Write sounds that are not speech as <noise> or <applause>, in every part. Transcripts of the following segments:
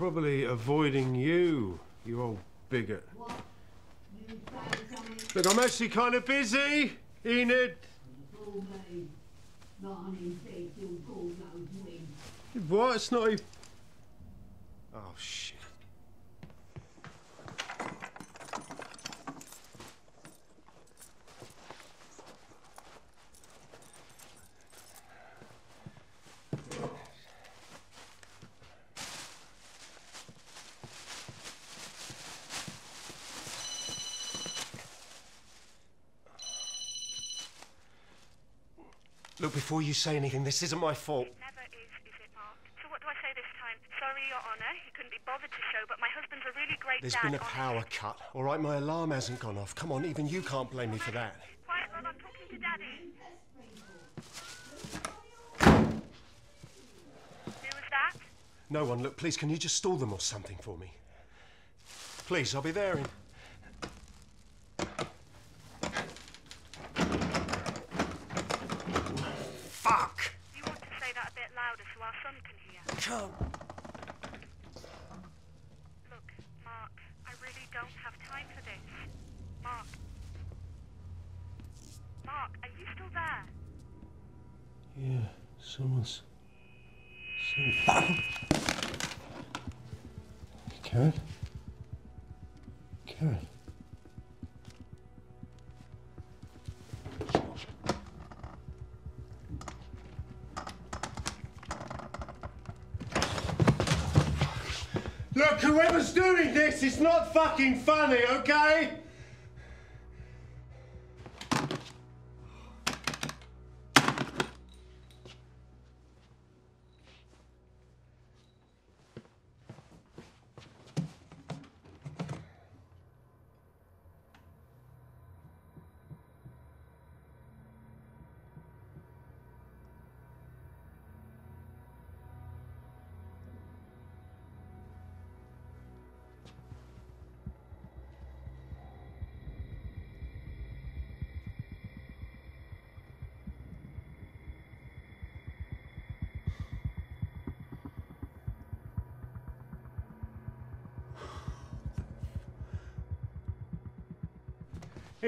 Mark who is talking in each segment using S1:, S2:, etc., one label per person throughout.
S1: probably avoiding you, you old bigot. Look, I'm actually kind of busy, Enid. What? It's not even... Oh, shit. Look, before you say anything, this isn't my fault.
S2: It never is, is it, Mark? So what do I say this time? Sorry, Your Honour. He couldn't be bothered to show, but my husband's a really great
S1: There's
S2: dad.
S1: been a
S2: honest.
S1: power cut. All right, my alarm hasn't gone off. Come on, even you can't blame me for that.
S2: Quiet, Rob. I'm talking to Daddy. Who was that?
S1: No one, look, please, can you just stall them or something for me? Please, I'll be there in. It's not fucking funny, okay?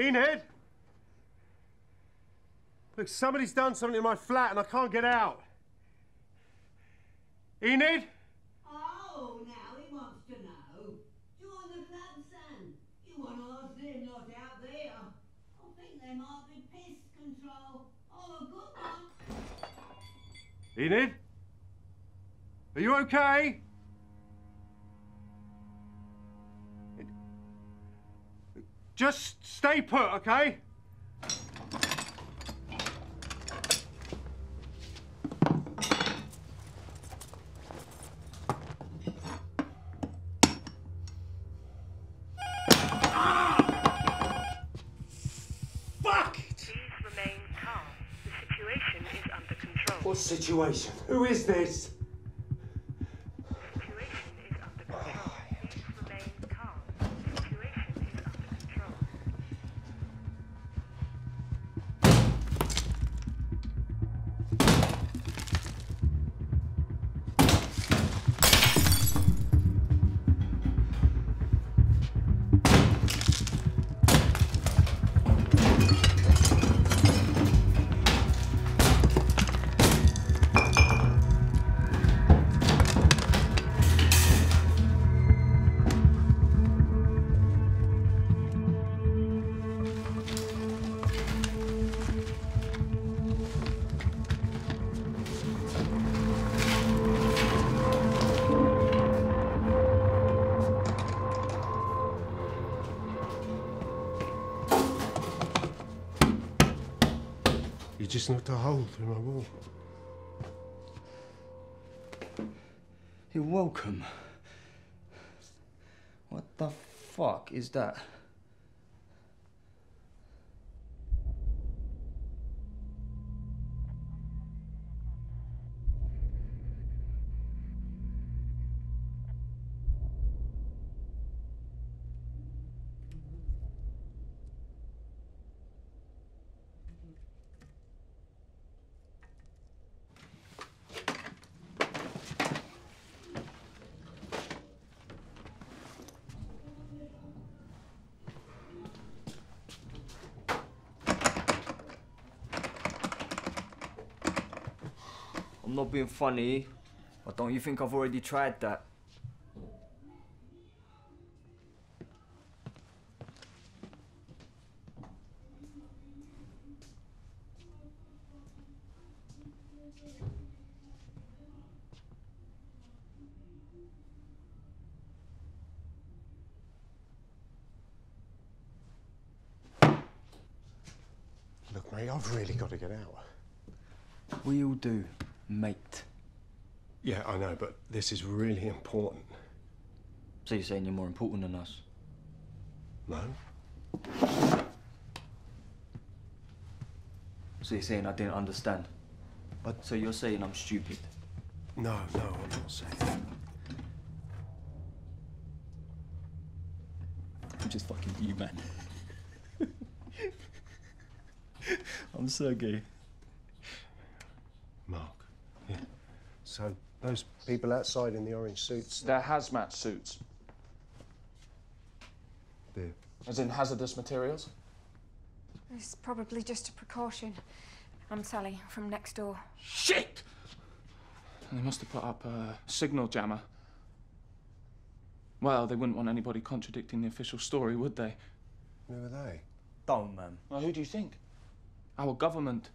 S1: Enid? Look, somebody's done something in my flat and I can't get out. Enid?
S3: Oh, now he wants to know. Do you want the flat son? You want to ask them not out there? I think they might be pest control. Oh, a good one.
S1: Enid? Are you okay? Just stay put, okay? Fuck it!
S2: Please remain calm. The situation is under control.
S1: What situation? Who is this? Just knocked a hole through my wall.
S4: You're welcome. What the fuck is that?
S5: Not being funny, but don't you think I've already tried that?
S1: Look, mate, I've really got to get out.
S5: We all do, mate.
S1: Yeah, I know, but this is really important.
S5: So you're saying you're more important than us?
S1: No?
S5: So you're saying I didn't understand?
S1: But-
S5: So you're saying I'm stupid?
S1: No, no, I'm not saying that.
S5: I'm just fucking you, man. <laughs> I'm so gay.
S1: Mark. Yeah. So, those people outside in the orange suits,
S6: They're hazmat suits,
S1: they're
S6: as in hazardous materials.
S7: It's probably just a precaution. I'm Sally from next door.
S6: Shit! They must have put up a signal jammer. Well, they wouldn't want anybody contradicting the official story, would they?
S1: Who are they?
S5: Don't, man.
S6: Well, who do you think? Our government.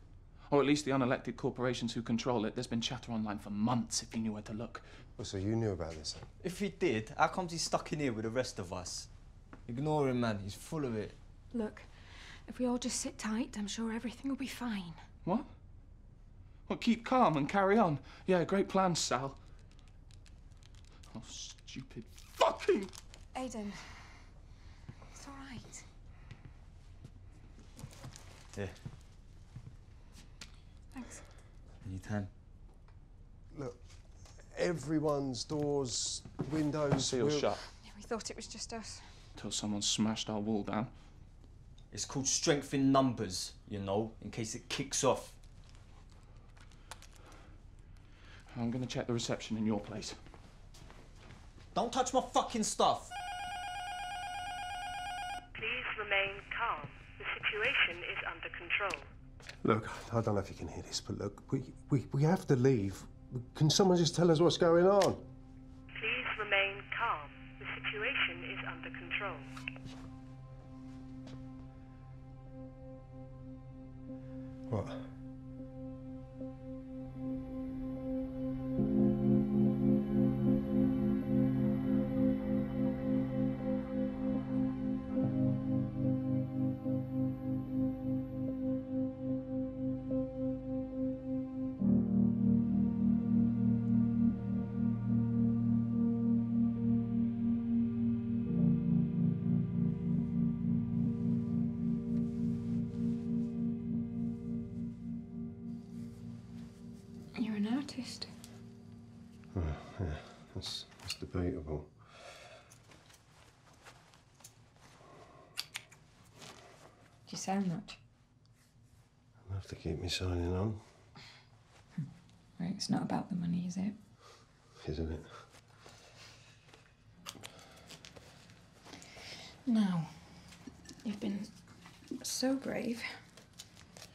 S6: Or at least the unelected corporations who control it. There's been chatter online for months if you knew where to look.
S1: Well, so you knew about this then?
S5: If he did, how comes he's stuck in here with the rest of us? Ignore him, man. He's full of it.
S7: Look, if we all just sit tight, I'm sure everything will be fine.
S6: What? Well, keep calm and carry on. Yeah, great plan, Sal. Oh, stupid fucking.
S7: Aiden, it's all right.
S5: Yeah, anytime.
S1: Look, everyone's doors, windows,
S6: Sealed
S1: will-
S6: shut.
S7: Yeah, we thought it was just us.
S6: Till someone smashed our wall down.
S5: It's called strength in numbers, you know, in case it kicks off.
S6: I'm gonna check the reception in your place.
S5: Don't touch my fucking stuff.
S2: Please remain calm. The situation is under control.
S1: Look, I don't know if you can hear this, but look, we, we, we have to leave. Can someone just tell us what's going on?
S2: Please remain calm. The situation is under control.
S7: It's not about the money, is it?
S1: isn't it?
S7: Now, you've been so brave.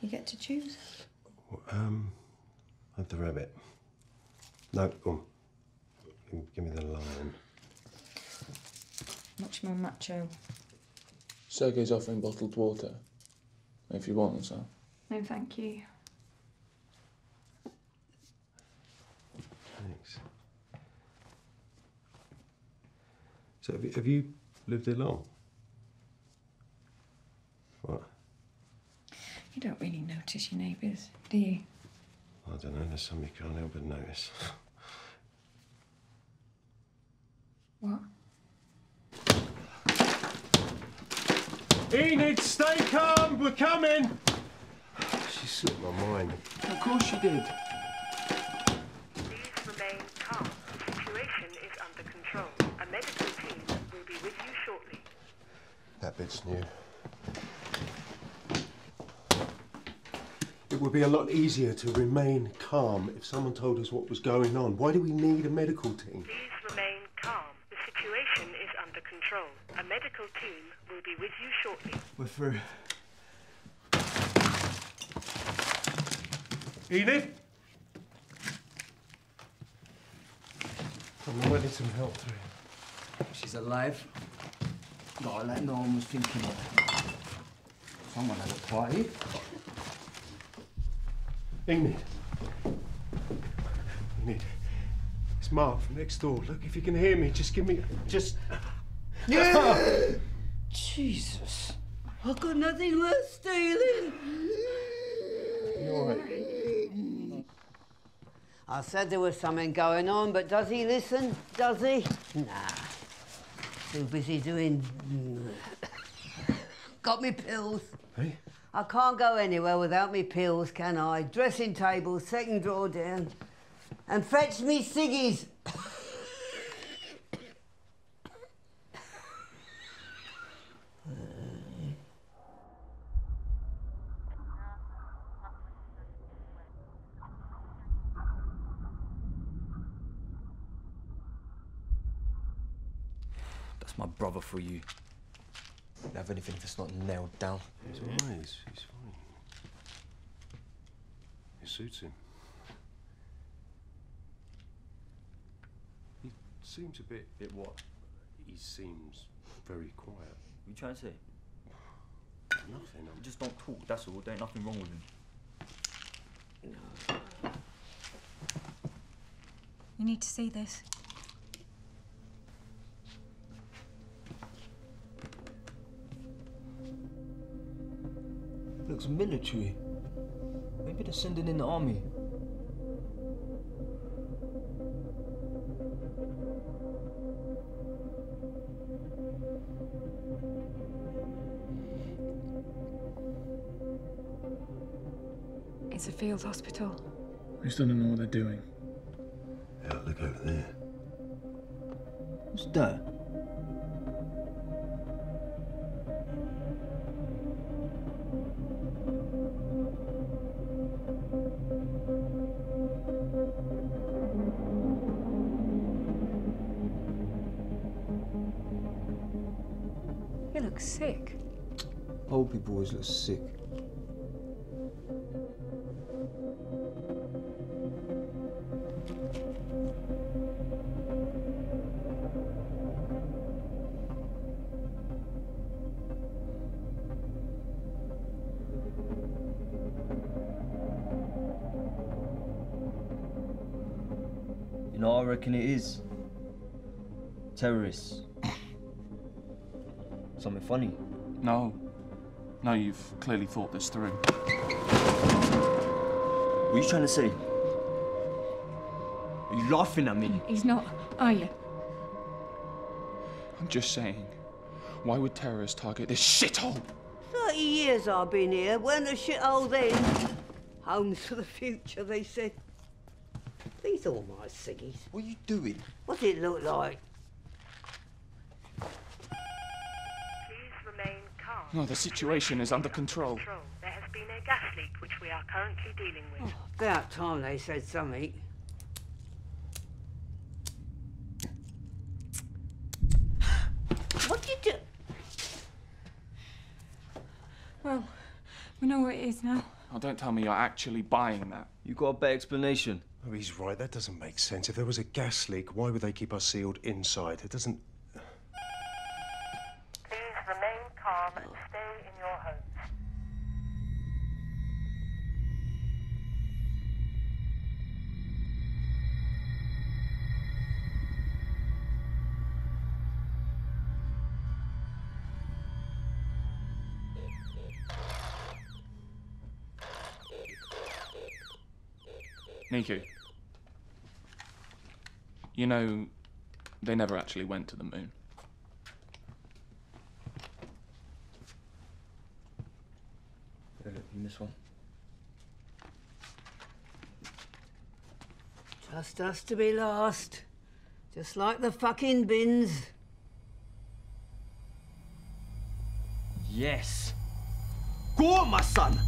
S7: You get to choose.
S1: Um, have the rabbit. No, come. Give, give me the lion.
S7: Much more macho.
S6: Sergei's offering bottled water. If you want some.
S7: No, thank you.
S1: So have you, have you lived here long? What?
S7: You don't really notice your neighbours, do you?
S1: I don't know. There's some you can't help but notice. <laughs>
S7: What?
S1: Enid, stay calm. We're coming. <sighs> She slipped my mind.
S6: Of course she did.
S2: Please remain calm. The situation is under control. A medical team will be with you shortly.
S1: That bit's new. It would be a lot easier to remain calm if someone told us what was going on. Why do we need a medical team?
S2: Please remain calm. The situation is under control. A medical team will be with you shortly.
S5: We're through.
S1: Enid? I'm letting some help through.
S4: She's alive. Not like no one was thinking of. Someone had a party.
S1: Enid. Enid. It's Mark from next door. Look, if you can hear me, just give me. Just. Yeah! <laughs>
S4: Jesus.
S3: I've got nothing worth stealing.
S1: You all right?
S3: I said there was something going on, but does he listen? Does he? Nah. Too busy doing. got me pills.
S1: Hey?
S3: I can't go anywhere without me pills, can I? Dressing table, second drawer down. And fetch me ciggies.
S4: That's for you. Have anything if it's not nailed down.
S1: He's all right. He's, he's fine. It suits him. He seems a bit. Bit what? He seems very quiet.
S5: What you trying to say?
S1: Nothing. I'm
S5: Just don't talk, that's all. There ain't nothing wrong with him.
S7: You need to see this.
S4: Looks military. Maybe they're sending in the army.
S7: It's a field hospital.
S6: I still don't know what they're doing.
S1: Yeah, look over there.
S4: What's that?
S7: He looks sick.
S4: Old people always look sick.
S5: You know what I reckon it is? Terrorists. Something funny.
S6: No. No, you've clearly thought this through.
S5: What are you trying to say? Are you laughing at me?
S7: He's not, are you?
S6: I'm just saying, why would terrorists target this shithole?
S3: Thirty years I've been here. Weren't a shithole then. Homes for the future, they said. These all my ciggies.
S4: What are you doing?
S3: What's it look like?
S2: Please remain calm.
S6: No, the situation is under control.
S2: Control. There has been a gas leak which we are currently dealing with.
S3: Oh, About time they said something. What do you do?
S7: Well, we know what it is now.
S6: Oh, don't tell me you're actually buying that.
S5: You got a better explanation?
S1: Oh, he's right. That doesn't make sense. If there was a gas leak, why would they keep us sealed inside? It doesn't.
S6: You know, they never actually went to the moon.
S5: Hey, look, you missed one.
S3: Just us to be last. Just like the fucking bins.
S4: Yes. Go on, my son.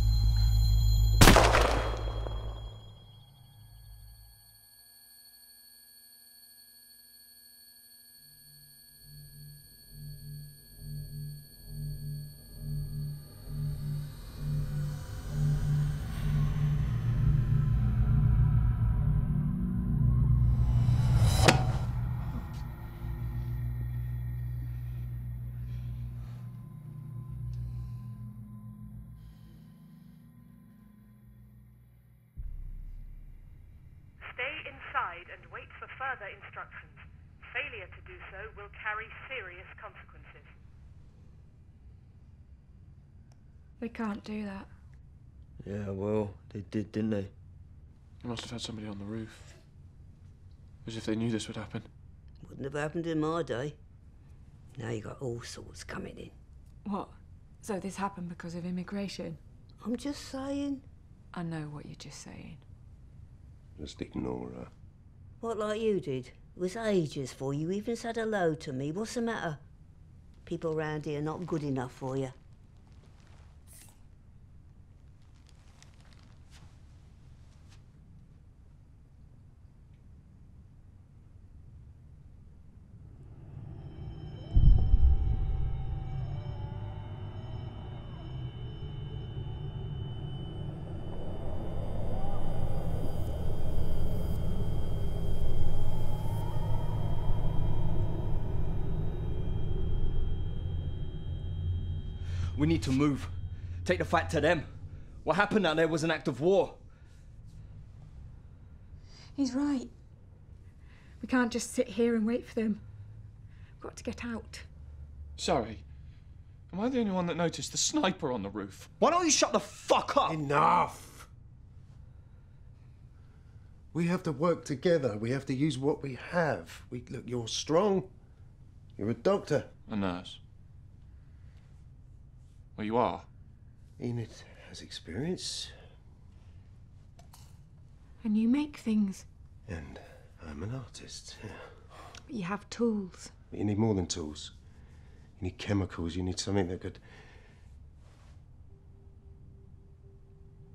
S2: Inside and wait for further instructions. Failure to do so will carry serious consequences.
S7: They can't do that.
S5: Yeah, well, they did, didn't they?
S6: They must have had somebody on the roof. As if they knew this would happen.
S3: Wouldn't have happened in my day. Now you got all sorts coming in.
S7: What? So this happened because of immigration?
S3: I'm just saying.
S7: I know what you're just saying.
S1: Just ignore her.
S3: What like you did? It was ages before you even said hello to me. What's the matter? People round here not good enough for you.
S5: We need to move. Take the fight to them. What happened out there was an act of war.
S7: He's right. We can't just sit here and wait for them. We've got to get out.
S6: Sorry. Am I the only one that noticed the sniper on the roof?
S5: Why don't you shut the fuck up?
S1: Enough! We have to work together. We have to use what we have. We look, you're strong. You're a doctor.
S6: A nurse. Well, you are.
S1: Enid has experience,
S7: And you make things.
S1: and I'm an artist. Yeah.
S7: But you have tools.
S1: But you need more than tools. You need chemicals. You need something that could.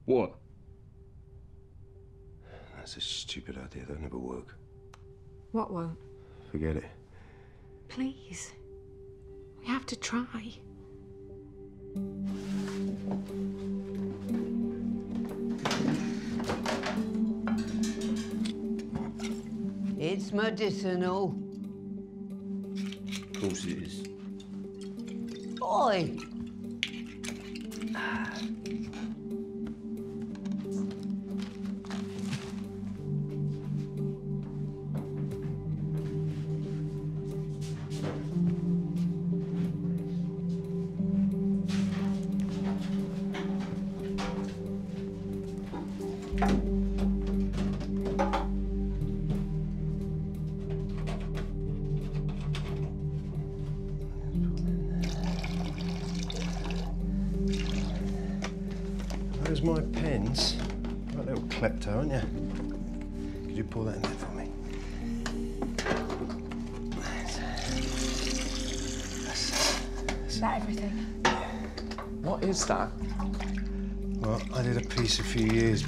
S5: What?
S1: That's a stupid idea. That'll never work.
S7: What won't?
S1: Forget it.
S7: Please. We have to try.
S3: It's medicinal.
S5: Of course it is.
S3: Oi!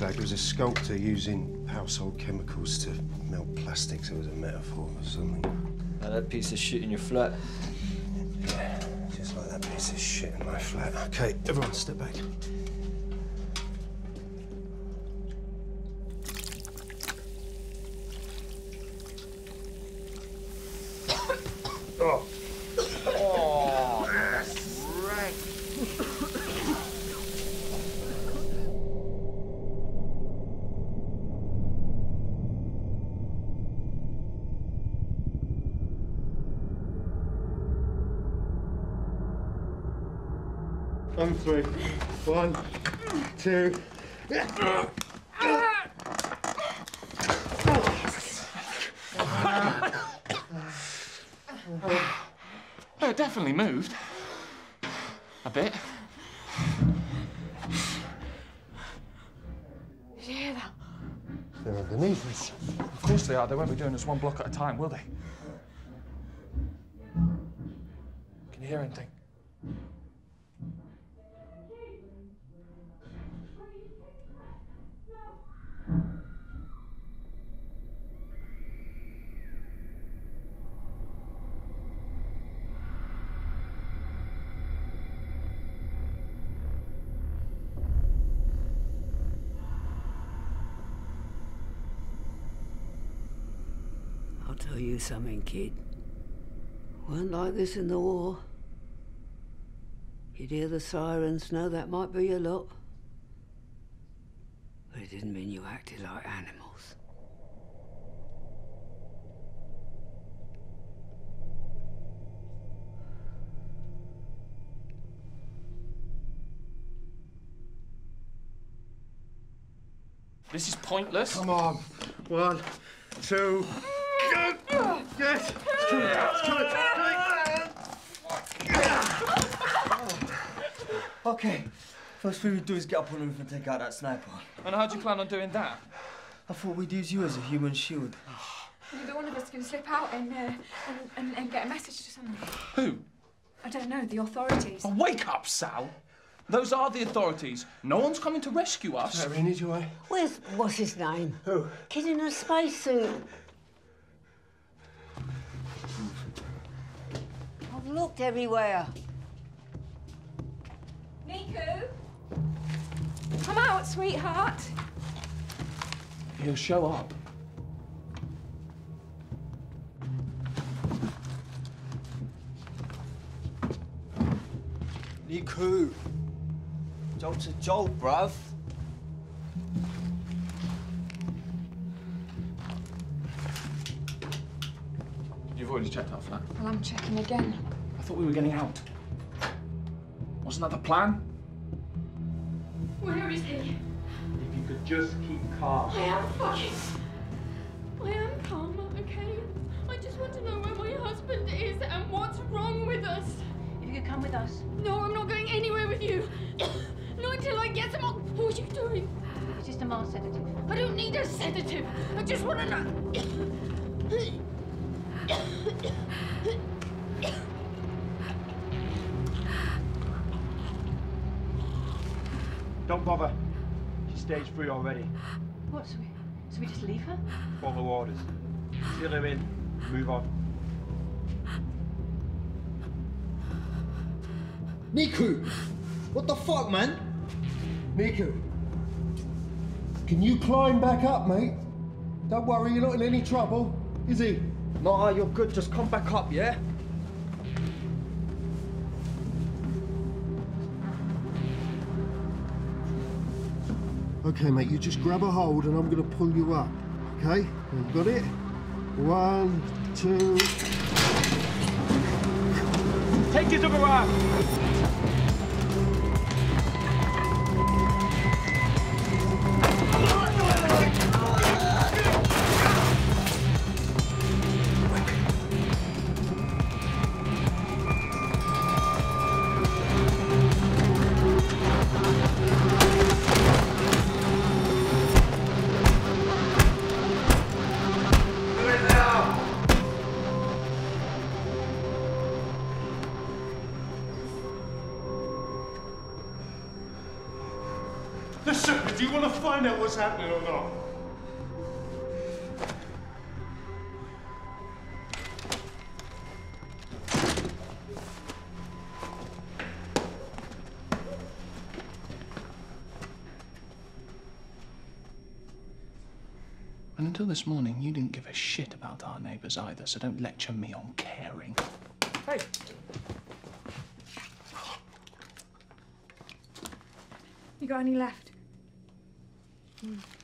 S1: Years. It was a sculptor using household chemicals to melt plastics. It was a metaphor or something.
S5: Now that piece of shit in your flat.
S1: Yeah, just like that piece of shit in my flat. Okay, everyone step back. Two.
S6: Oh, it definitely moved. A bit.
S7: Did you hear that?
S1: They're underneath us.
S6: Of course they are. They won't be doing this one block at a time, will they? Can you hear anything?
S3: you something, kid. Weren't like this in the war. You'd hear the sirens, know that might be a lot. But it didn't mean you acted like animals.
S6: This is pointless.
S1: Come on. One, two, Yes.
S5: Okay. First thing we do is get up on the roof and take out that sniper.
S6: And how'd you plan on doing that?
S5: I thought we'd use you as a human shield.
S7: Maybe one of us can slip out and, uh, and, and, and get a message to someone.
S6: Who?
S7: I don't know, the authorities.
S6: Oh, wake up, Sal. Those are the authorities. No one's coming to rescue us.
S1: Irene, do I?
S3: Where's what's his name?
S1: Who?
S3: Kid in a spacesuit. I've looked everywhere.
S7: Nicu! Come out, sweetheart.
S6: He'll show up.
S5: Nicu. Jolt's a jolt, bruv.
S6: You've already checked our flat.
S7: Well, I'm checking again.
S6: I thought we were getting out. Wasn't that the plan?
S7: Where is he?
S5: If you could just keep calm.
S7: I am fucking. I am calm, okay? I just want to know where my husband is and what's wrong with us.
S8: If you could come with us.
S7: No, I'm not going anywhere with you. <coughs> not until I get some. What are you doing?
S8: It's just a mild sedative.
S7: I don't need a sedative. I just want to know. <coughs> <coughs>
S9: Don't bother. She's stage three already.
S8: What? So we, so we just leave her?
S9: Follow orders. Seal her in. Move on.
S10: Nicu! What the fuck, man? Nicu. Can you climb back up, mate? Don't worry, you're not in any trouble, is he?
S5: Nah, uh, you're good. Just come back up, yeah?
S10: Okay, mate, you just grab a hold and I'm gonna pull you up. Okay? Got it? One, two.
S9: Take his other arm.
S6: This morning, you didn't give a shit about our neighbours either, so don't lecture me on caring.
S5: Hey.
S7: You got any left?
S6: Stop.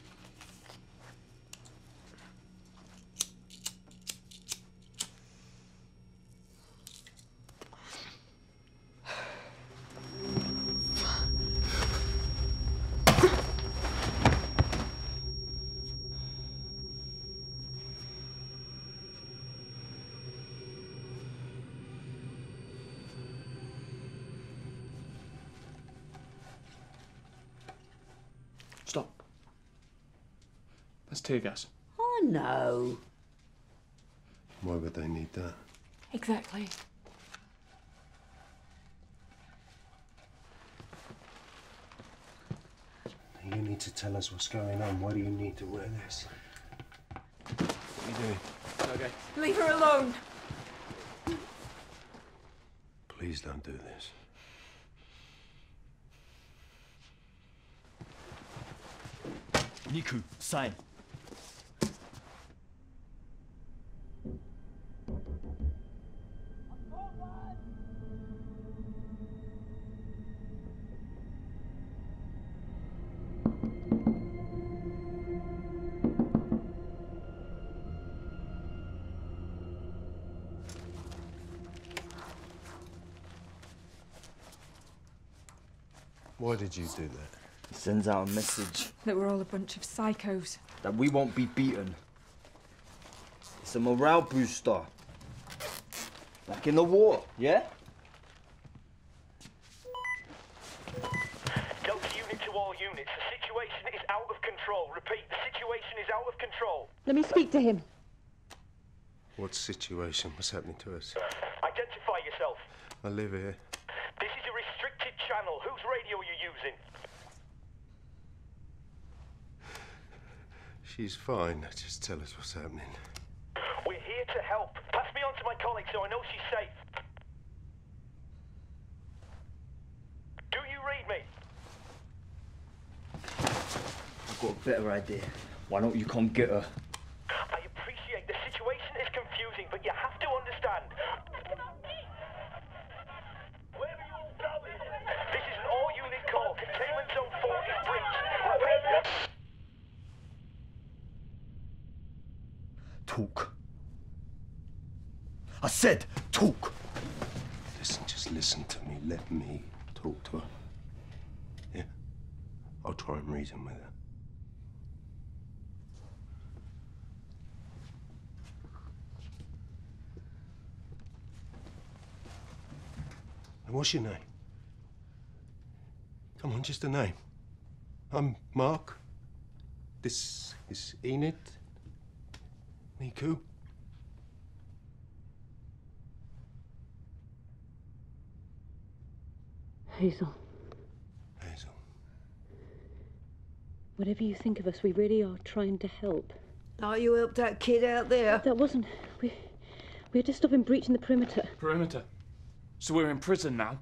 S6: That's tear gas.
S3: I oh, know.
S1: Why would they need that?
S7: Exactly.
S1: You need to tell us what's going on. Why do you need to wear this? What are you doing?
S6: Okay.
S7: Leave her alone.
S1: Please don't do this.
S5: Nicu, sign.
S1: Did you do that?
S5: Sends out a message
S7: That we're all a bunch of psychos.
S5: that we won't be beaten. It's a morale booster. Like in the war, yeah?
S11: Delta unit to all units. The situation is out of control. Repeat, the situation is out of control.
S8: Let me speak to him.
S1: What situation? What's happening to us?
S11: Identify yourself.
S1: I live here.
S11: This is a restricted channel. Whose radio are you using?
S1: She's fine. Just tell us what's happening.
S11: We're here to help. Pass me on to my colleague so I know she's safe. Do you read me?
S5: I've got a better idea. Why don't you come get her?
S11: I appreciate the situation is confusing, but you have to understand. Where are you all going? This is an all-unit call. Containment zone 4 is breached. Repeat.
S5: Talk. I said talk.
S1: Listen, just listen to me. Let me talk to her. Yeah? I'll try and reason with her. And what's your name? Come on, just a name. I'm Mark. This is Enid. Nicu.
S12: Hazel,
S1: Hazel.
S12: Whatever you think of us, we really are trying to help.
S3: Oh, you helped that kid out there.
S12: That wasn't. We, we had to stop him breaching the perimeter.
S6: Perimeter. So we're in prison now.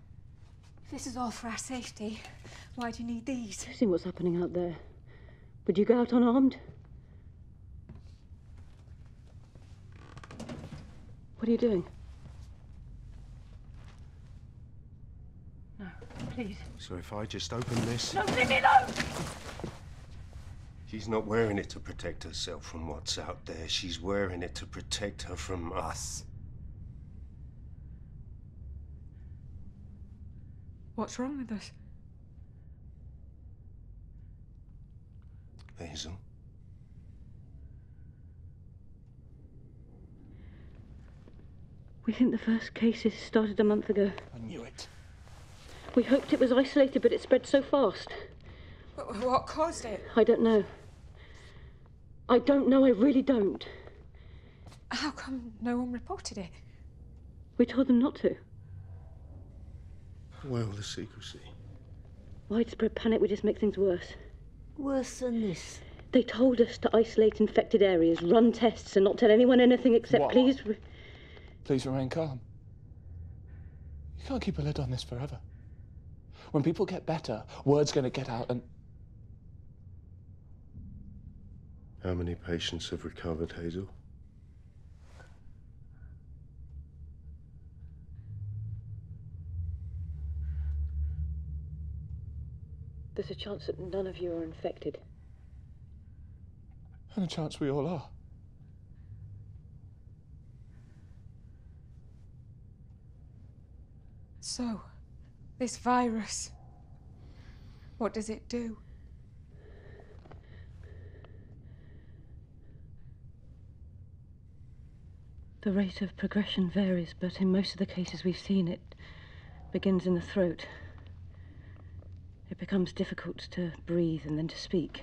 S7: If this is all for our safety, why do you need these?
S12: You've seen what's happening out there. Would you go out unarmed? What are you doing? No, please.
S1: So if I just open this.
S7: No, leave me alone!
S1: She's not wearing it to protect herself from what's out there. She's wearing it to protect her from us.
S7: What's wrong with us?
S1: Hazel.
S12: We think the first cases started a month ago.
S6: I knew it.
S12: We hoped it was isolated, but it spread so fast.
S7: But what caused it?
S12: I don't know. I don't know, I really don't.
S7: How come no one reported it?
S12: We told them not to.
S1: Well, the secrecy.
S12: Widespread panic would just make things worse.
S3: Worse than this.
S12: They told us to isolate infected areas, run tests, and not tell anyone anything except
S6: What?
S12: please. re-
S6: Please remain calm. You can't keep a lid on this forever. When people get better, word's going to get out and.
S1: How many patients have recovered, Hazel?
S12: There's a chance that none of you are infected.
S6: And a chance we all are.
S7: So, this virus, what does it do?
S12: The rate of progression varies, but in most of the cases we've seen, it begins in the throat. It becomes difficult to breathe and then to speak.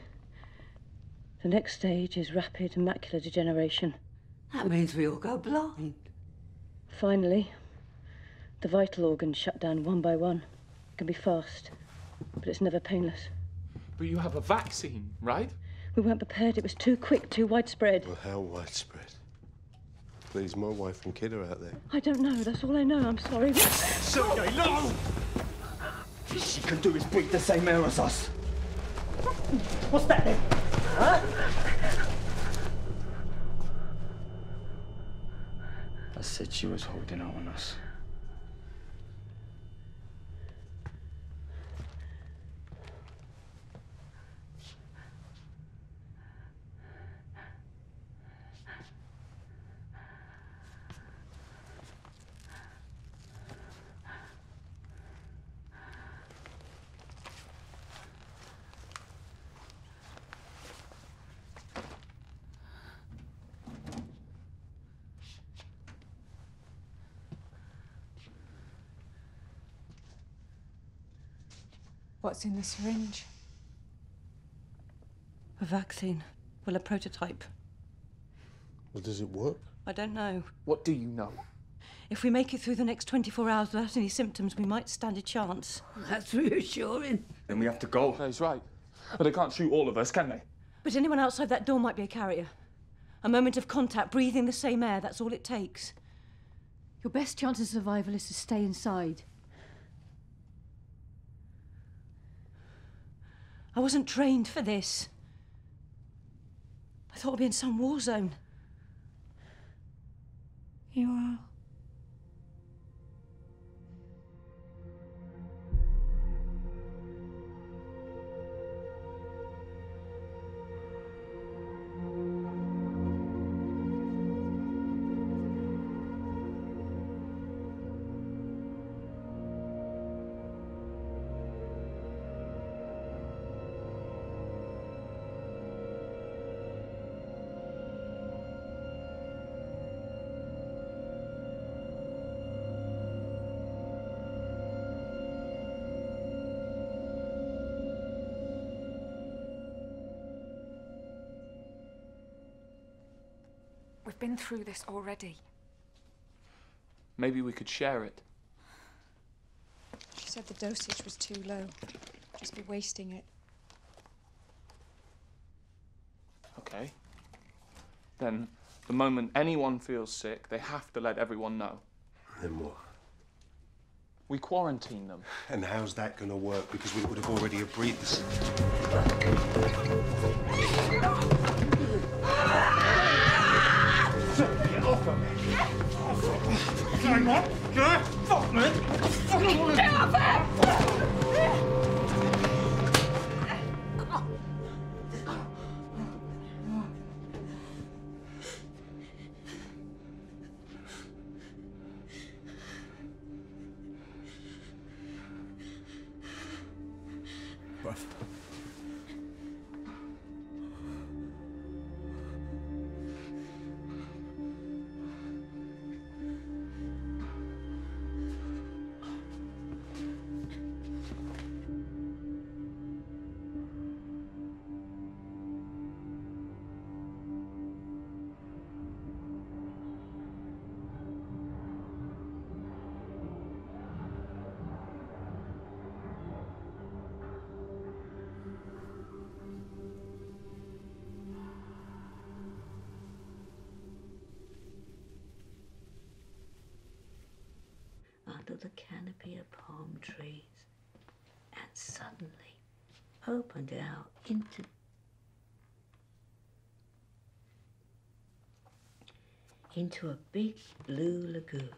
S12: The next stage is rapid macular degeneration.
S3: That means we all go blind.
S12: Finally, the vital organs shut down one by one. It can be fast, but it's never painless.
S6: But you have a vaccine, right?
S12: We weren't prepared. It was too quick, too widespread.
S1: Well, how widespread? Please, my wife and kid are out there.
S12: I don't know. That's all I know. I'm sorry.
S5: Sergei, no! She can do is breathe the same air as us. What's that then? Huh? I said she was holding out on us.
S13: What's in the syringe?
S12: A vaccine. Well, a prototype.
S1: Well, does it work?
S12: I don't know.
S6: What do you know?
S12: If we make it through the next 24 hours without any symptoms, we might stand a chance.
S3: That's reassuring.
S6: Then we have to go. He's right. But they can't shoot all of us, can they?
S12: But anyone outside that door might be a carrier. A moment of contact, breathing the same air, that's all it takes.
S14: Your best chance of survival is to stay inside.
S12: I wasn't trained for this. I thought I'd be in some war zone.
S13: You are.
S7: Been through this already.
S6: Maybe we could share it.
S13: She said the dosage was too low. Just be wasting it.
S6: Okay. Then, the moment anyone feels sick, they have to let everyone know.
S1: Then what?
S6: We quarantine them. <laughs>
S1: And how's that going to work? Because we would have already agreed this.
S5: Hang on! Get Fuck me!
S7: Get off
S3: trees and suddenly opened out into into a big blue lagoon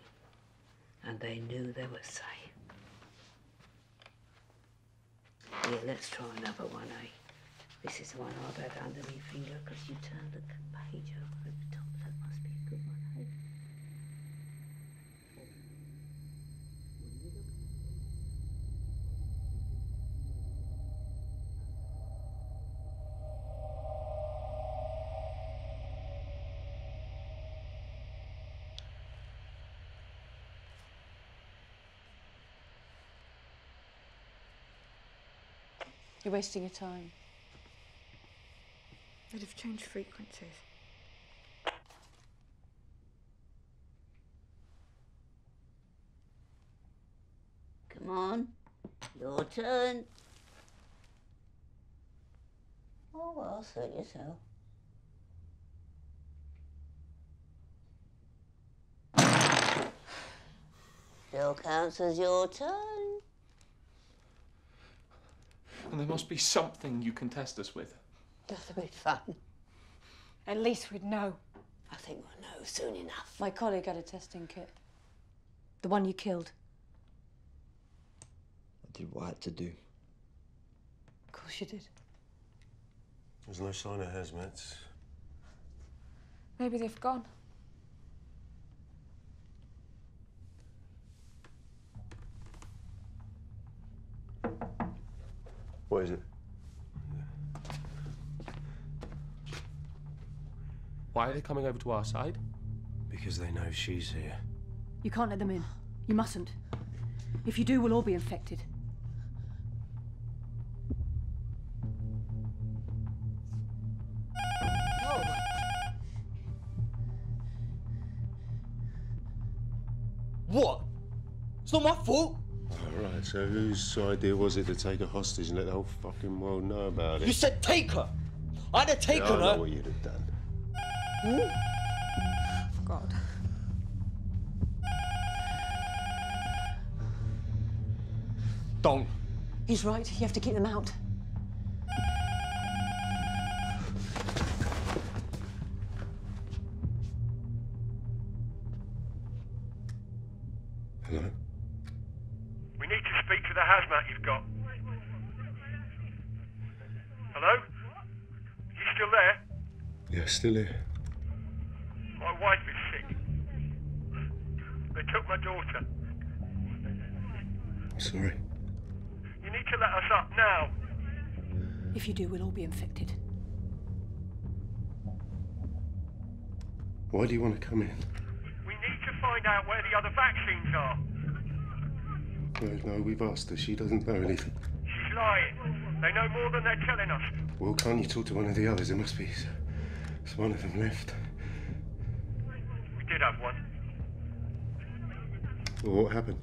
S3: and they knew they were safe. Here, let's try another one, eh? This is the one I've had under my finger because you turned the page over at the top. That must be a good one, eh?
S14: You're wasting your time.
S13: They'd have changed frequencies.
S3: Come on, your turn. Oh well, suit yourself. Still counts as your turn.
S6: And there must be something you can test us with.
S3: That'll be fun.
S13: At least we'd know.
S3: I think we'll know soon enough.
S14: My colleague had a testing kit. The one you killed.
S15: I did what I had to do.
S14: Of course you did.
S1: There's no sign of hazmats.
S13: Maybe they've gone.
S6: Why are they coming over to our side?
S1: Because they know she's here.
S14: You can't let them in. You mustn't. If you do, we'll all be infected.
S5: What? It's not my fault.
S1: All right, so whose idea was it to take her hostage and let the whole fucking world know about it?
S5: You said take her. I'd have taken
S1: yeah, I know
S5: her.
S1: what you'd have done. Hmm?
S16: Oh God.
S5: Don't.
S12: He's right. You have to keep them out.
S1: Hello?
S17: We need to speak to the hazmat you've got. Hello? You still there?
S1: Yeah, still here.
S17: My wife is sick. They took my daughter.
S1: I'm sorry.
S17: You need to let us up now.
S12: If you do, we'll all be infected.
S1: Why do you want to come in?
S17: We need to find out where the other vaccines are.
S1: No, no, we've asked her. She doesn't know anything.
S17: She's lying. They know more than they're telling us.
S1: Well, can't you talk to one of the others? There must be s- s- one of them left.
S17: We did have one.
S1: Well, what happened?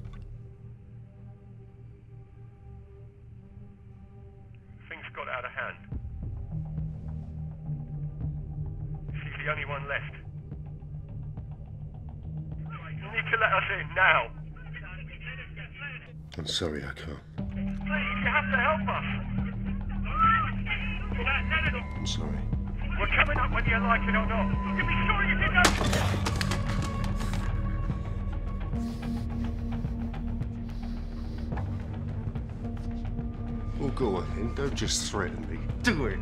S1: I'm sorry, I can't.
S17: Please, you have to help us.
S1: I'm sorry.
S17: We're coming up whether you like it or not. You be sure you did that.
S1: Well, go on then. Don't just threaten me. Do it.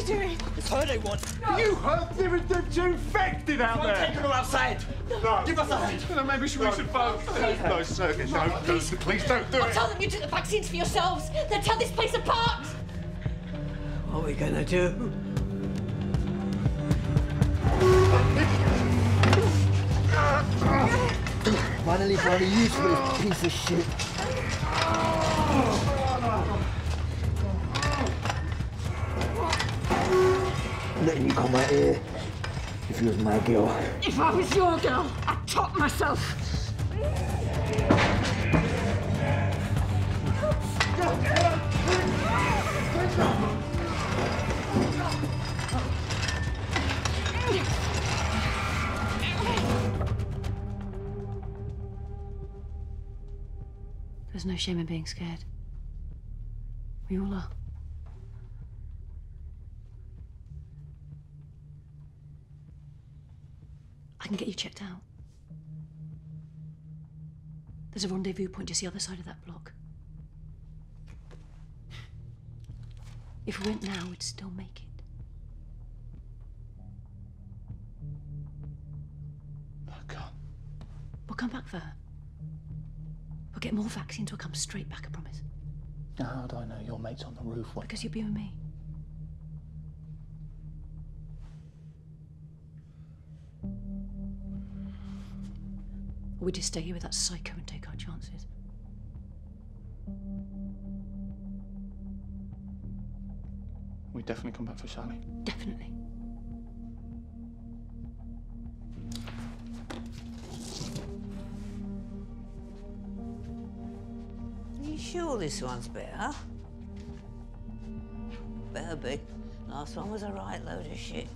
S12: You doing?
S5: It's her they want.
S6: You heard there was them two infected out
S5: I'm
S6: there.
S5: taking her outside.
S6: No.
S5: Give us a hand.
S6: No, maybe we should both.
S1: No, Sergei, don't, don't, please don't do
S12: I'll
S1: it.
S12: tell them you took the vaccines for yourselves. They'll tear this place apart.
S7: What are we gonna do?
S5: Finally found a use for this piece of shit. Letting you come out here if you was my girl.
S12: If I was your girl, I'd top myself. There's no shame in being scared. We all are. Can get you checked out. There's a rendezvous point just the other side of that block. If we went now, we'd still make it. We'll come back for her. We'll get more vaccines. We'll come straight back, I promise.
S6: Now, how do I know your mate's on the roof? What?
S12: Because you'll be with me. Or we just stay here with that psycho and take our chances.
S6: We definitely come back for Sally.
S12: Definitely.
S7: Are You sure this one's better? Better be. Last one was a right load of shit.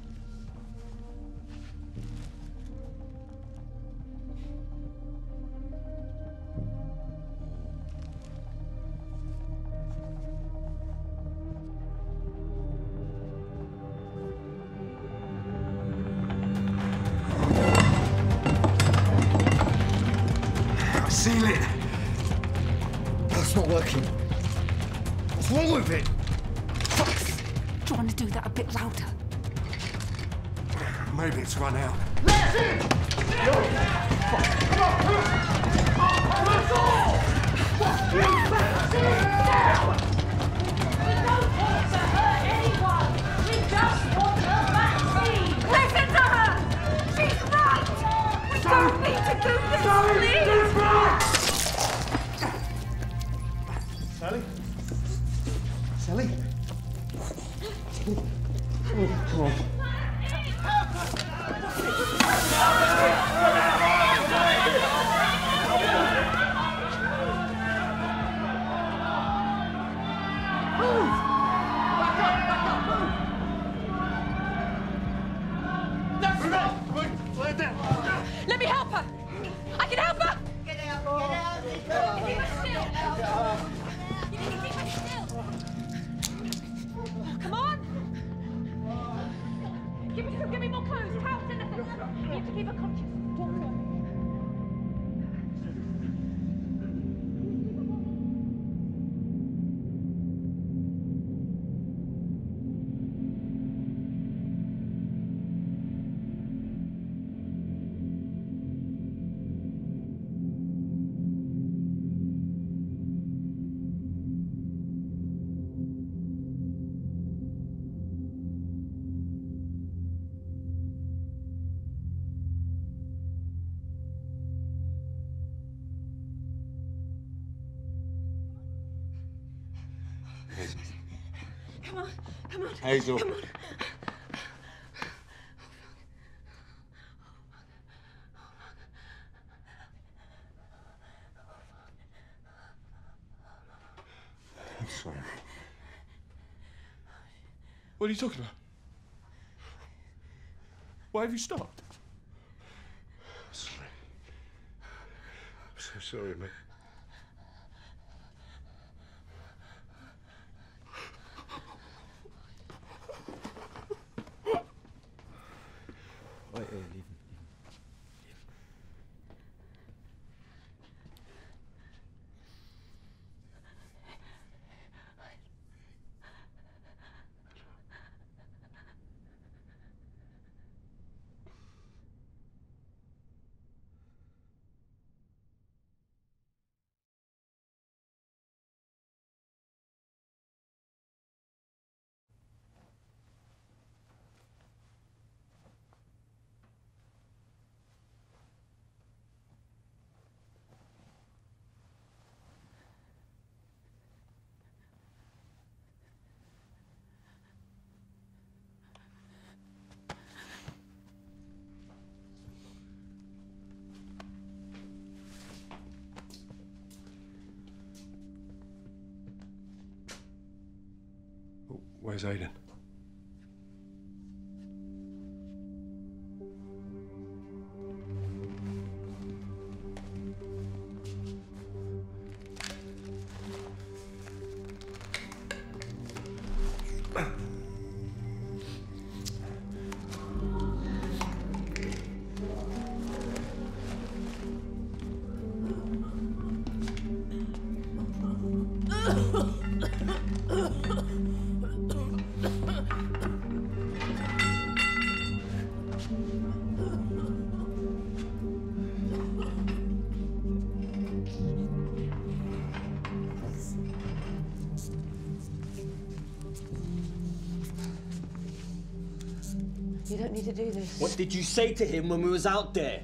S15: Hazel.
S7: Come on.
S6: What are you talking about? Why have you stopped?
S1: I'm sorry. I'm so sorry, mate. Where's
S5: Aiden? did you say to him when we was out there?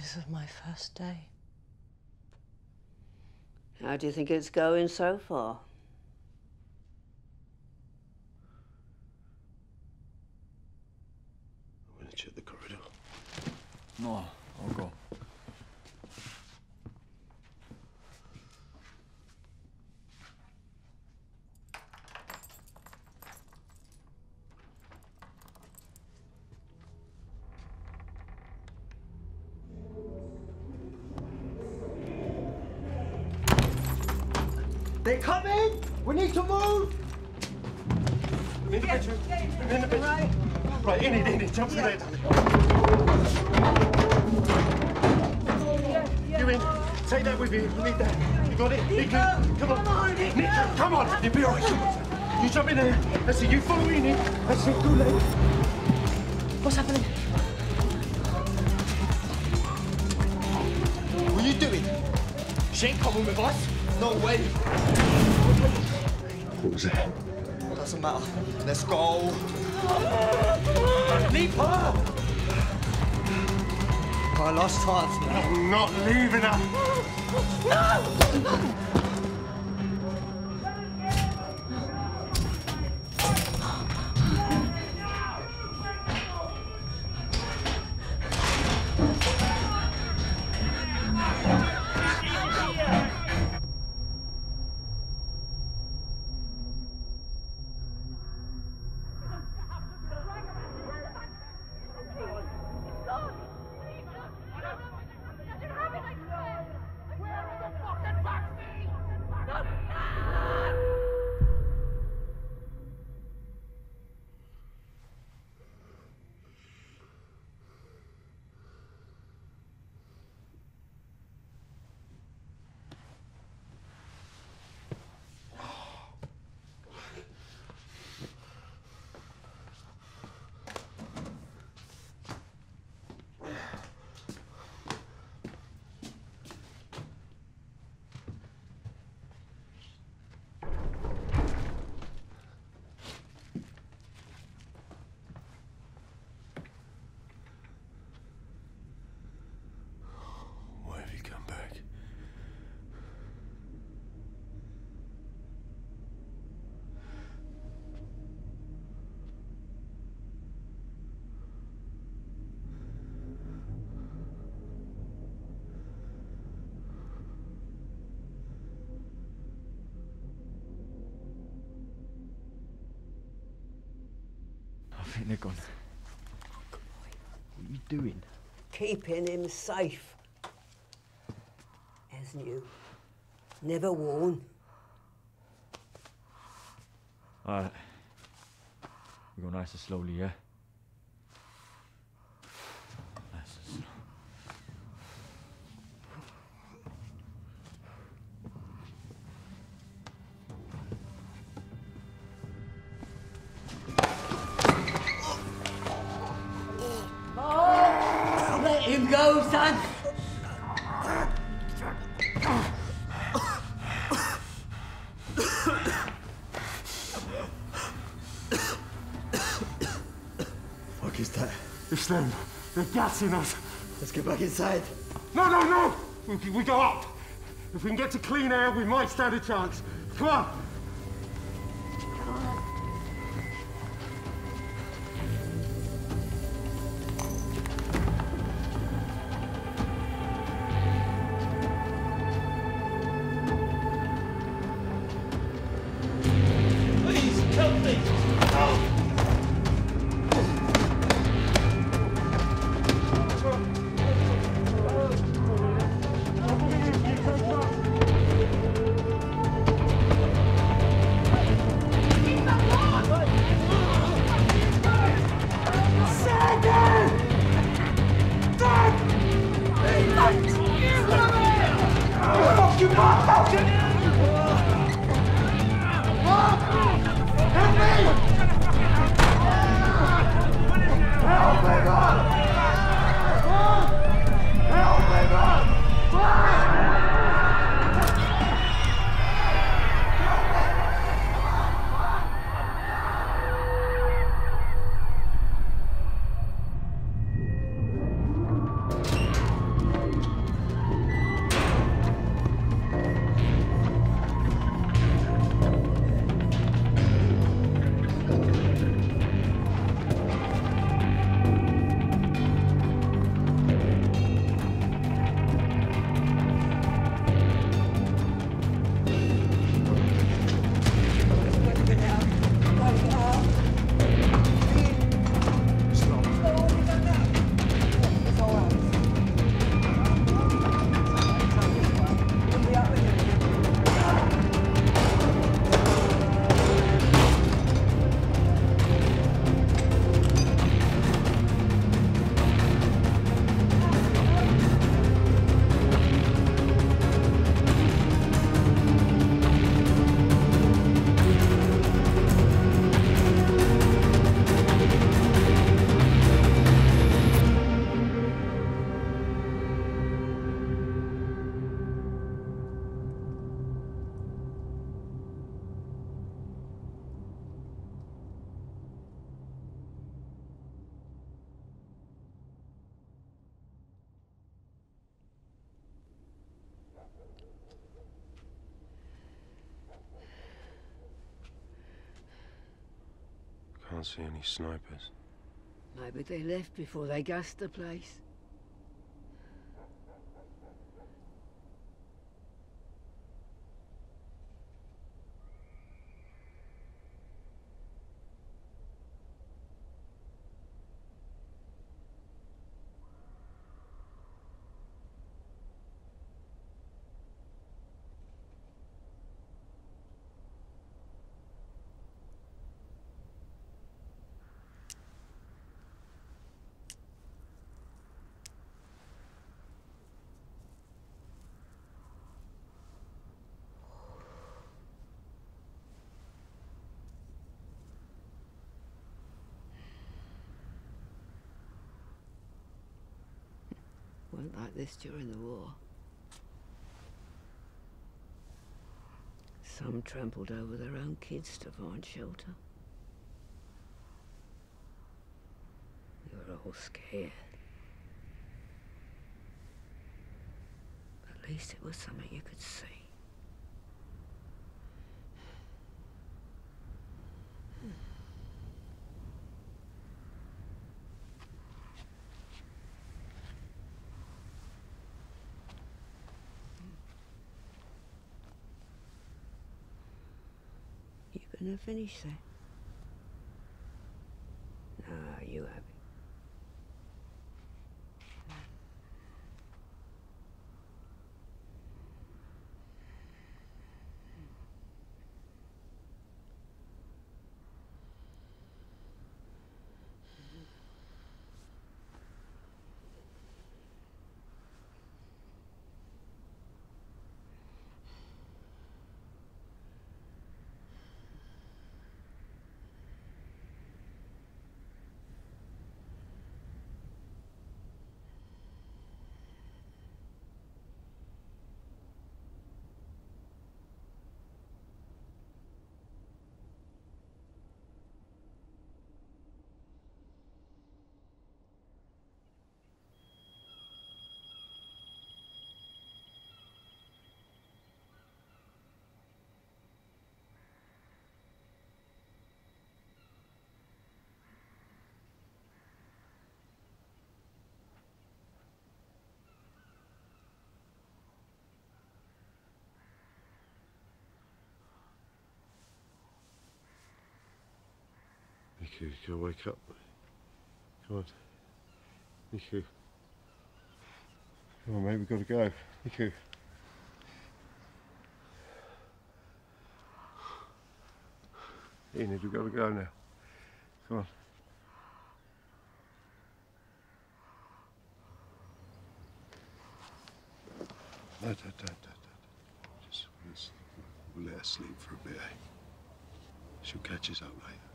S12: This is my first day.
S3: How do you think it's going so far?
S1: I'm gonna check the corridor.
S18: No, I'll go.
S5: They're coming! We need to move!
S1: I'm in in. Right, in it, in it. Jump to bed. You in? Take that with you. You need that. You got it? Nicu, come on. Come come on. You'll be all right. Come on. You jump in there. That's it. You follow me in it. That's it. Go left.
S12: What's happening?
S5: What are you doing? She ain't coming with us. No way.
S1: What was that?
S5: Doesn't matter. Let's go. Leave her! I lost heart.
S1: I'm not leaving her. Why
S18: I think they're gone. What are you doing?
S3: Keeping him safe. As new. Never worn.
S18: Alright. We go nice and slowly, yeah?
S1: They're us.
S5: Let's get back inside.
S1: No, no, no! We, we go up. If we can get to clean air, we might stand a chance. Come on.
S5: I
S1: can't see any snipers.
S3: Maybe they left before they gassed the place. Weren't like this during the war. Some trampled over their own kids to find shelter. We were all scared. At least it was something you could see. You gonna finish that? No, you haven't.
S1: Nicu, you gotta wake up. Come on. Nicu. Come on, mate, we've got to go. Nicu. Enid, we've got to go now. Come on. No. Just we'll let her sleep for a bit, eh? She'll catch us up later.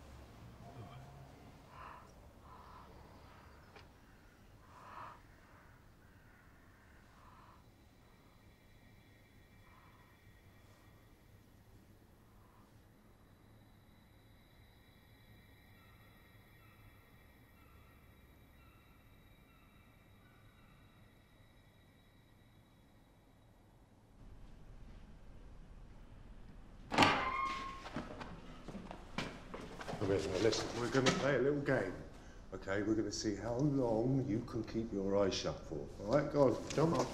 S1: Come here, now listen, we're going to play a little game. Okay, we're going to see how long you can keep your eyes shut for. All right, go on, come on.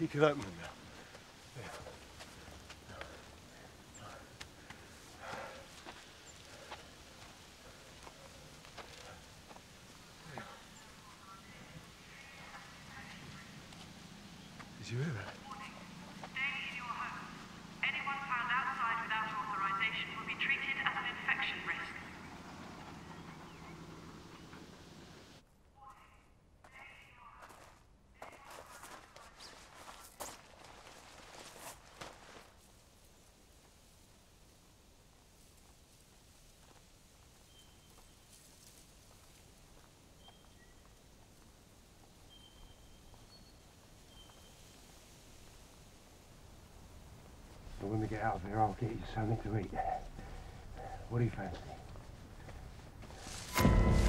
S1: You can open them now. Did you hear that?
S19: Anyone found outside without authorization will be treated as an infection risk.
S1: We get out of here, I'll get you something to eat. What do you fancy?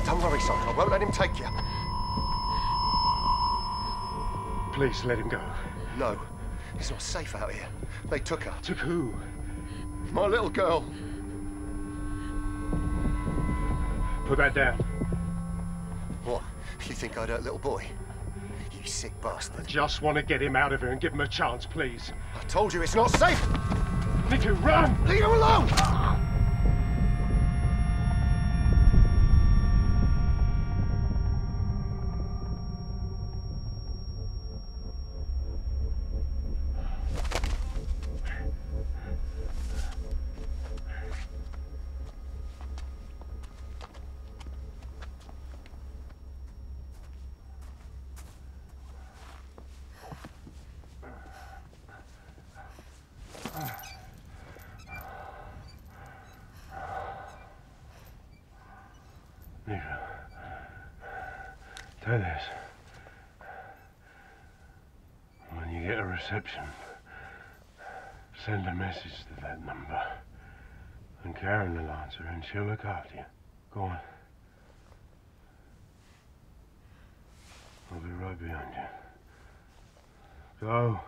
S20: Don't worry, son. I won't let him take you.
S1: Please let him go.
S20: No. It's not safe out here. They took her.
S1: Took who?
S20: My little girl.
S1: Put that down.
S20: What? You think I'd hurt little boy? You sick bastard.
S1: Just want to get him out of here and give him a chance, please.
S20: I told you it's not safe.
S1: Nicu, run!
S20: Leave him alone!
S1: Reception, send a message to that number. And Karen will answer and she'll look after you. Go on. I'll be right behind you. Go. Go.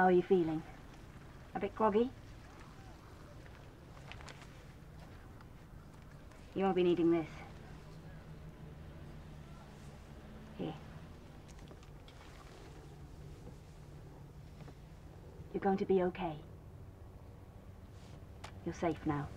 S21: How are you feeling? A bit groggy? You won't be needing this. Here. You're going to be okay. You're safe now.